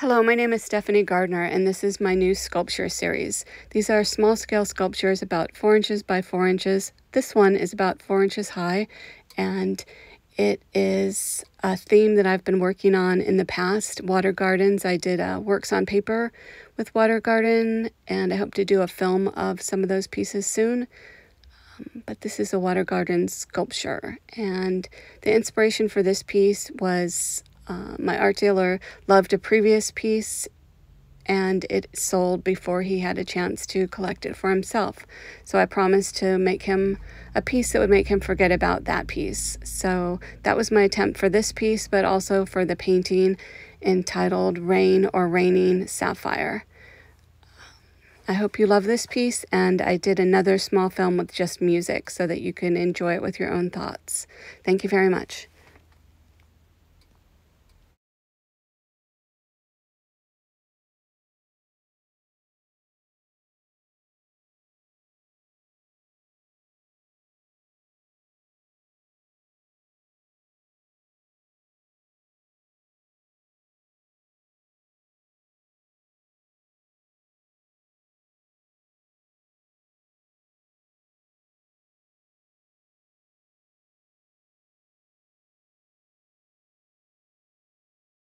Hello, my name is Stephanie Gardner, and this is my new sculpture series. These are small scale sculptures about four inches by four inches. This one is about four inches high, and it is a theme that I've been working on in the past water gardens. I did uh, works on paper with water garden, and I hope to do a film of some of those pieces soon. Um, but this is a water garden sculpture, and the inspiration for this piece was uh, my art dealer loved a previous piece and it sold before he had a chance to collect it for himself. So I promised to make him a piece that would make him forget about that piece. So that was my attempt for this piece, but also for the painting entitled Rain or Raining Sapphire. I hope you love this piece, and I did another small film with just music so that you can enjoy it with your own thoughts. Thank you very much.